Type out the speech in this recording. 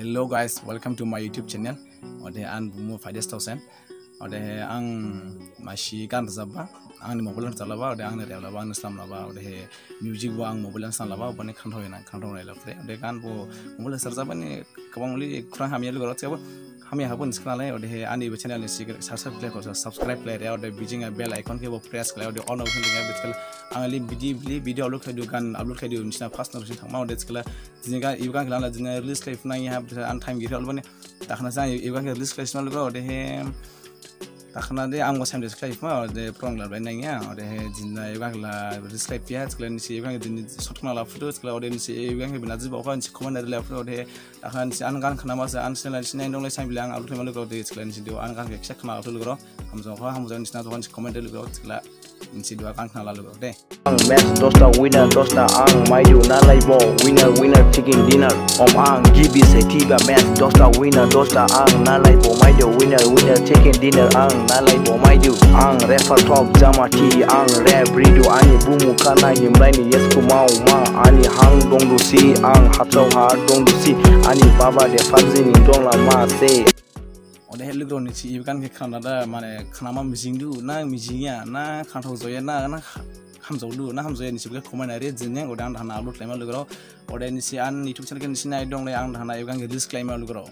Hello guys, welcome to my YouTube channel. Ode an bumu Faides Tausen. Ode ang mashi kan zaba. Ang ni mobile ta ode ang ni laba, ang Islam laba, ode music wa ang mobile san laba, bani kan hoy na kan hoy la fre. Ode kan bo mobile zaba ni kabang li kurang hamia lu garot hami हामी यहाँ पनि स्क्रिनलाई एउटा अनि यो च्यानलले सिक्यो सार्सक क्लिक गर्छ सब्सक्राइब लिएर एउटा बिजिङ बेल आइकनको अब प्रेस गरेर एउटा अन अप्सन लिएर बिचकल हामीले बिजिबली भिडियो अपलोड खाइदियो गान अपलोड खाइदियो हुन्छ फर्स्ट नम्बर ठाउँमा एउटा त्यसको लागि जिङ्गा युगा खेलालाई जिङ्गा रिलिज खाइफ यहाँ अन टाइम घिर पनि राख्न चाहिँ युगाको रिलिज खाइसनल गर्दाखेरि तखना दे आंगो साइम देस क्लाइफ मा दे प्रोंग ला बाय नांगिया ओदे हे जिन्ना एबां ला रिस क्लाइफ पिया स्कला निसि एबां दिन सटखना ला फुटो स्कला ओदे निसि एबां बिना जिबा खा निसि खमन ला फुटो ओदे तखना निसि आन गान खना मास आन सेला निसि नाइन दंलाय साइम बिला आं आलु खमा लगो ओदे स्कला निसि दो आन गान के खसा खना आलु लगो हमजों खा हमजों निसि ना दखान खमन ला लगो स्कला ko skala ni si do kan khana la lu ko de Ang best tosta winner tosta ang maidu na laibo winner winner chicken dinner. Om ang GB setiba best tosta winner tosta ang. Na laibo maidu winner winner chicken dinner ang. Na laibo maidu ang refer top jama ti ang. Rap ridu ani bumu kana himraini yes kumau ma ani hang dong du si ang. Hatau ha dong du si ani baba de fazini dong la ma se og det hele grunnen til i kan ikke Kanada mane Kanama mizingdu na mizingia na kantau zoya na na hamzolu na hamzoya nisi buka komai na re zinyang og dan hana alut lema lugro og det nisi an nituk chanakan nisi na idong le ang hana yugang risk lema lugro